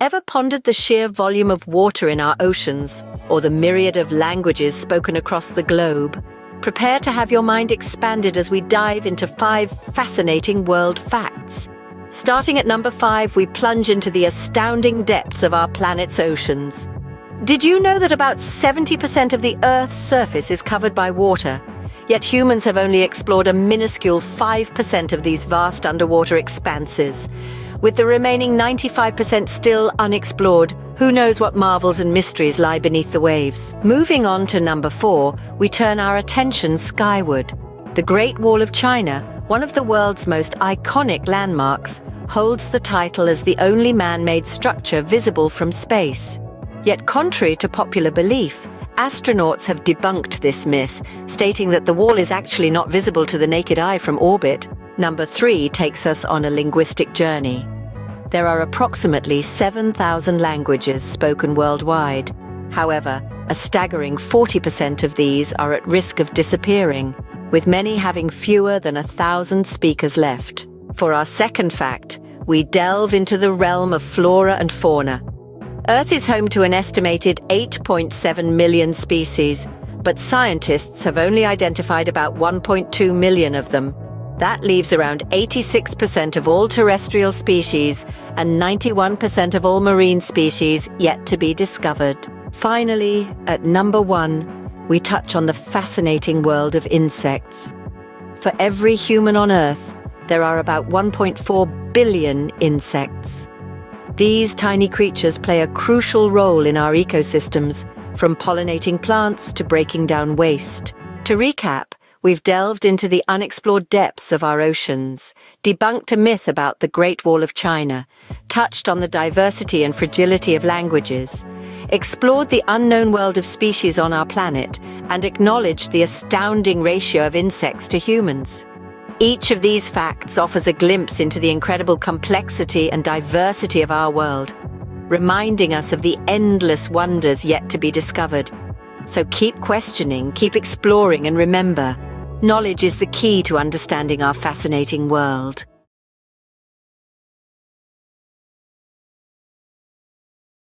Ever pondered the sheer volume of water in our oceans, or the myriad of languages spoken across the globe? Prepare to have your mind expanded as we dive into five fascinating world facts. Starting at number five, we plunge into the astounding depths of our planet's oceans. Did you know that about 70% of the Earth's surface is covered by water? Yet humans have only explored a minuscule 5% of these vast underwater expanses. With the remaining 95% still unexplored, who knows what marvels and mysteries lie beneath the waves? Moving on to number four, we turn our attention skyward. The Great Wall of China, one of the world's most iconic landmarks, holds the title as the only man-made structure visible from space. Yet contrary to popular belief, astronauts have debunked this myth, stating that the wall is actually not visible to the naked eye from orbit. Number three takes us on a linguistic journey. There are approximately 7,000 languages spoken worldwide. However, a staggering 40% of these are at risk of disappearing, with many having fewer than a thousand speakers left. For our second fact, we delve into the realm of flora and fauna. Earth is home to an estimated 8.7 million species, but scientists have only identified about 1.2 million of them. That leaves around 86% of all terrestrial species and 91% of all marine species yet to be discovered. Finally, at number one, we touch on the fascinating world of insects. For every human on Earth, there are about 1.4 billion insects. These tiny creatures play a crucial role in our ecosystems, from pollinating plants to breaking down waste. To recap, We've delved into the unexplored depths of our oceans, debunked a myth about the Great Wall of China, touched on the diversity and fragility of languages, explored the unknown world of species on our planet, and acknowledged the astounding ratio of insects to humans. Each of these facts offers a glimpse into the incredible complexity and diversity of our world, reminding us of the endless wonders yet to be discovered. So keep questioning, keep exploring, and remember, Knowledge is the key to understanding our fascinating world.